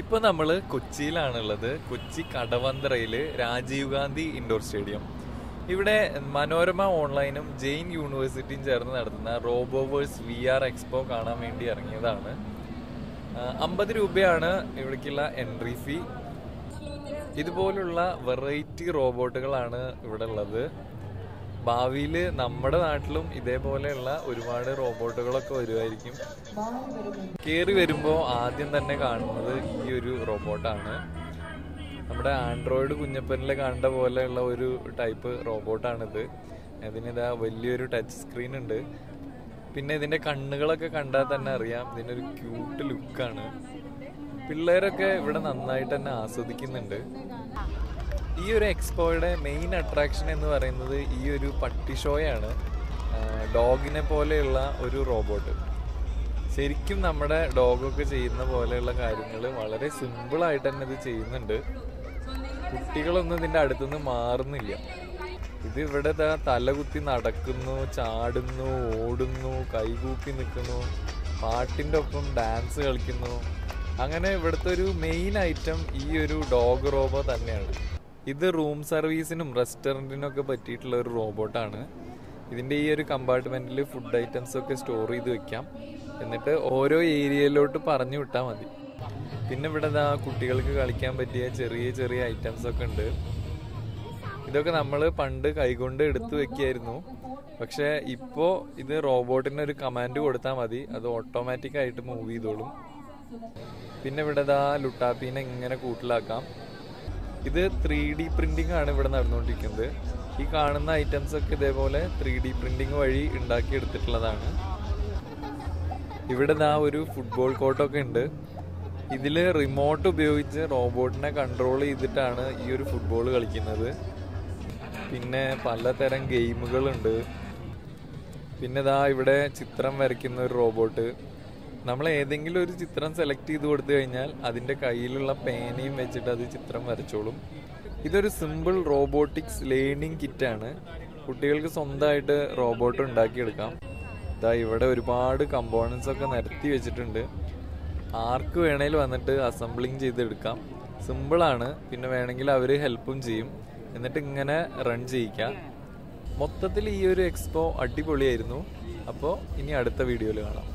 ഇപ്പൊ നമ്മൾ കൊച്ചിയിലാണുള്ളത്. കൊച്ചി കടവന്ത്രയിൽ രാജീവ് ഗാന്ധി ഇൻഡോർ സ്റ്റേഡിയം ഇവിടെ മനോരമ ഓൺലൈനും ജെയിൻ യൂണിവേഴ്സിറ്റിയും ചേർന്ന് നടത്തുന്ന റോബോവേഴ്സ് വി ആർ എക്സ്പോ കാണാൻ വേണ്ടി ഇറങ്ങിയതാണ്. അമ്പത് രൂപയാണ് ഇവിടേക്കുള്ള എൻട്രി ഫീ ഇതുപോലുള്ള വെറൈറ്റി റോബോട്ടുകളാണ് ഇവിടെ ഉള്ളത്. ഭാവിയിൽ നമ്മുടെ നാട്ടിലും ഇതേപോലെയുള്ള ഒരുപാട് റോബോട്ടുകളൊക്കെ വരുമായിരിക്കും കയറി വരുമ്പോൾ ആദ്യം തന്നെ കാണുന്നത് ഈ ഒരു റോബോട്ടാണ്. നമ്മുടെ ആൻഡ്രോയിഡ് കുഞ്ഞപ്പനിൽ കണ്ട പോലെയുള്ള ഒരു ടൈപ്പ് റോബോട്ടാണിത്. അതിനിതാ വലിയൊരു ടച്ച് സ്ക്രീൻ ഉണ്ട്. പിന്നെ ഇതിന്റെ കണ്ണുകളൊക്കെ കണ്ടാൽ തന്നെ അറിയാം ഇതിനൊരു ക്യൂട്ട് ലുക്കാണ്. പിള്ളേരൊക്കെ ഇവിടെ നന്നായിട്ട് തന്നെ ആസ്വദിക്കുന്നുണ്ട്. ഈ ഒരു എക്സ്പോയുടെ മെയിൻ അട്രാക്ഷൻ എന്ന് പറയുന്നത് ഈ ഒരു പട്ടി ഷോയാണ്. ഡോഗിനെ പോലെയുള്ള ഒരു റോബോട്ട് ശരിക്കും നമ്മുടെ ഡോഗൊക്കെ ചെയ്യുന്ന പോലെയുള്ള കാര്യങ്ങൾ വളരെ സിമ്പിളായിട്ട് തന്നെ ഇത് ചെയ്യുന്നുണ്ട്. കുട്ടികളൊന്നും ഇതിന്റെ അടുത്തുനിന്ന് മാറുന്നില്ല. ഇത് ഇവിടെ തലകുത്തി നടക്കുന്നു ചാടുന്നു ഓടുന്നു കൈകൂപ്പി നിൽക്കുന്നു പാട്ടിന്റെ ഒപ്പം ഡാൻസ് കളിക്കുന്നു. അങ്ങനെ ഇവിടുത്തെ ഒരു മെയിൻ ഐറ്റം ഈ ഒരു ഡോഗ് റോബോ തന്നെയാണ്. ഇത് റൂം സർവീസിനും റെസ്റ്റോറന്റിനും ഒക്കെ പറ്റിയിട്ടുള്ള ഒരു റോബോട്ടാണ്. ഇതിന്റെ ഈ ഒരു കമ്പാർട്ട്മെന്റിൽ ഫുഡ് ഐറ്റംസ് ഒക്കെ സ്റ്റോർ ചെയ്ത് വെക്കാം. എന്നിട്ട് ഓരോ ഏരിയയിലോട്ട് പറഞ്ഞു വിട്ടാൽ മതി. പിന്നെ ഇവിടെ ദാ കുട്ടികൾക്ക് കളിക്കാൻ പറ്റിയ ചെറിയ ചെറിയ ഐറ്റംസ് ഒക്കെ ഉണ്ട്. ഇതൊക്കെ നമ്മൾ പണ്ട് കൈകൊണ്ട് എടുത്തു വെക്കായിരുന്നു. പക്ഷേ ഇപ്പോൾ ഇത് റോബോട്ടിന് ഒരു കമാൻഡ് കൊടുത്താൽ മതി. അത് ഓട്ടോമാറ്റിക് ആയിട്ട് മൂവ് ചെയ്തോളും. പിന്നെ ഇവിടെ ദാ ലുട്ടാപ്പീനെ ഇങ്ങനെ കൂട്ടിലാക്കാം. ഇത് ത്രീ ഡി പ്രിന്റിംഗ് ആണ് ഇവിടെ നടന്നുകൊണ്ടിരിക്കുന്നത്. ഈ കാണുന്ന ഐറ്റംസ് ഒക്കെ ഇതേപോലെ ത്രീ ഡി പ്രിന്റിംഗ് വഴി ഉണ്ടാക്കിയെടുത്തിട്ടുള്ളതാണ്. ഇവിടെ ദാ ഒരു ഫുട്ബോൾ കോർട്ടൊക്കെ ഉണ്ട്. ഇതിൽ റിമോട്ട് ഉപയോഗിച്ച് റോബോട്ടിനെ കൺട്രോൾ ചെയ്തിട്ടാണ് ഈ ഒരു ഫുട്ബോൾ കളിക്കുന്നത്. പിന്നെ പലതരം ഗെയിമുകളുണ്ട് പിന്നെ ദാ ഇവിടെ ചിത്രം വരയ്ക്കുന്ന ഒരു റോബോട്ട് നമ്മൾ ഏതെങ്കിലും ഒരു ചിത്രം സെലക്ട് ചെയ്ത് കൊടുത്തു കഴിഞ്ഞാൽ അതിന്റെ കയ്യിലുള്ള പേനയും വെച്ചിട്ട് അത് ചിത്രം വരച്ചോളും. ഇതൊരു സിമ്പിൾ റോബോട്ടിക്സ് ലേണിംഗ് കിറ്റാണ് കുട്ടികൾക്ക് സ്വന്തമായിട്ട് റോബോട്ട് ഉണ്ടാക്കിയെടുക്കാം. ഇതാ ഇവിടെ ഒരുപാട് കമ്പോണൻസ് ഒക്കെ നിരത്തി വെച്ചിട്ടുണ്ട്. ആർക്ക് വേണേലും വന്നിട്ട് അസംബ്ലിങ് ചെയ്തെടുക്കാം. സിമ്പിളാണ് പിന്നെ വേണമെങ്കിൽ അവർ ഹെൽപ്പും ചെയ്യും. എന്നിട്ട് ഇങ്ങനെ റൺ ചെയ്യിക്കാം. മൊത്തത്തിൽ ഈ ഒരു എക്സ്പോ അടിപൊളിയായിരുന്നു. അപ്പോൾ ഇനി അടുത്ത വീഡിയോയിൽ കാണാം.